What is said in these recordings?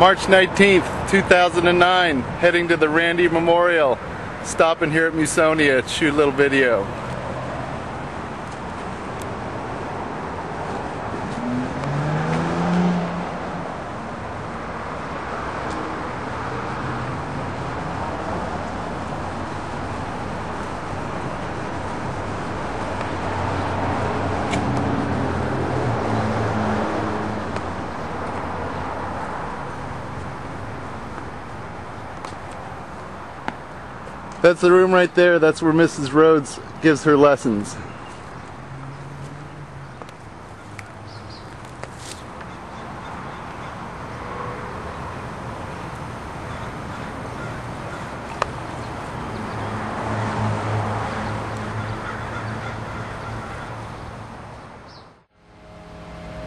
March 19th, 2009, heading to the Randy Memorial. Stopping here at Musonia to shoot a little video. That's the room right there. That's where Mrs. Rhoads gives her lessons.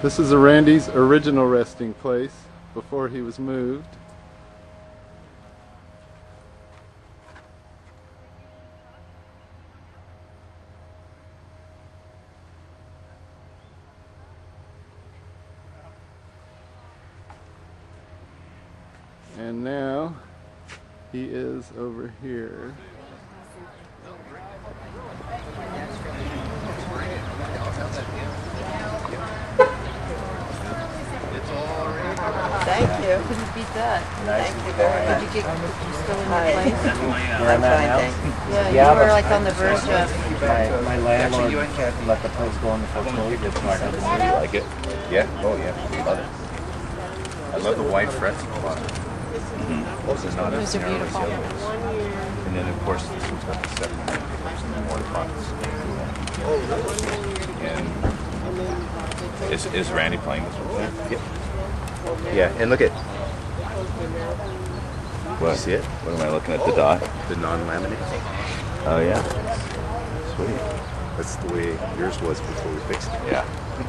This is a Randy's original resting place before he was moved. And now he is over here. Thank you. Couldn't beat that. Thank you very much. Did you get, you still in Hi. your place? I'm fine, thank you. Yeah, Yeah, you were like on the verge of, My, my landlord let the place go on the foreclosure part of You like it? Yeah. Oh yeah. Love it. I love the white frets on the bottom. Those are not as narrow as beautiful. yellows. And then of course this one's got the seven pictures and the mortar pots. And is is Randy playing this one? Yep. Yeah, and look at What? see it? What am I looking at? The dot? the non-laminate. Oh yeah. Sweet. That's the way yours was before we fixed it. Yeah.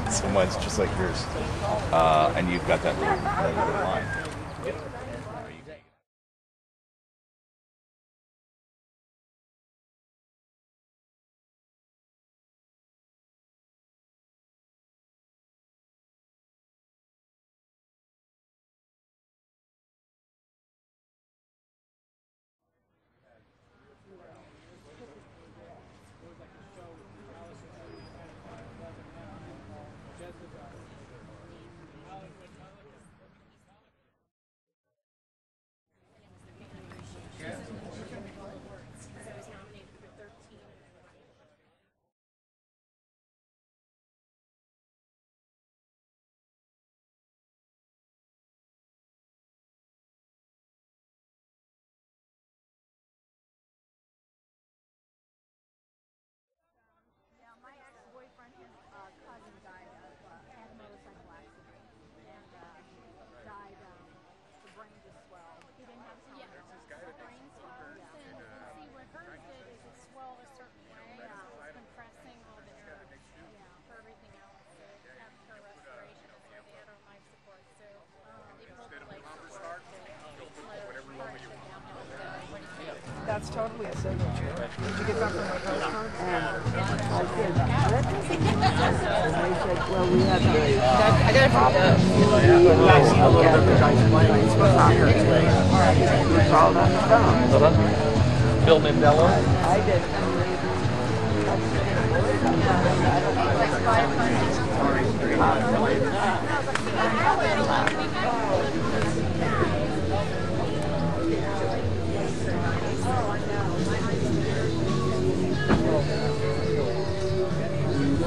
so mine's just like yours. Uh, and you've got that little, that little line. Yeah, my ex-boyfriend, his uh, cousin died of, uh, had a motorcycle accident and uh, died, um, the brain just swelled. He didn't have some yeah. the brain swelled. Yeah. And, and see, what hers did is it swelled a certain way, yeah. so it's compressing all the nerves yeah. for everything else. So after restoration, so they had on life support. So um, they pulled the life support to slow pressure down. So what do you think? That's totally a signature. Did you get that from my postcard? I did. And they said, well, we have the. I got it from Doug. It's all on the phone. Bill Mendello? I did.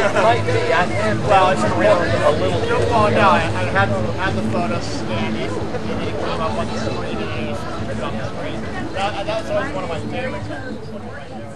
Might be. I am. Well, it's really a little. Well, no, I, had, had the photo scanned and it came up on the screen and it was on the screen. That, that's always one of my favorites.